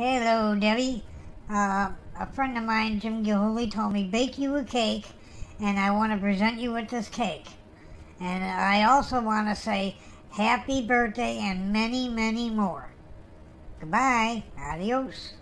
Hello, Debbie. Uh, a friend of mine, Jim Gilhooly, told me bake you a cake, and I want to present you with this cake. And I also want to say happy birthday and many, many more. Goodbye. Adios.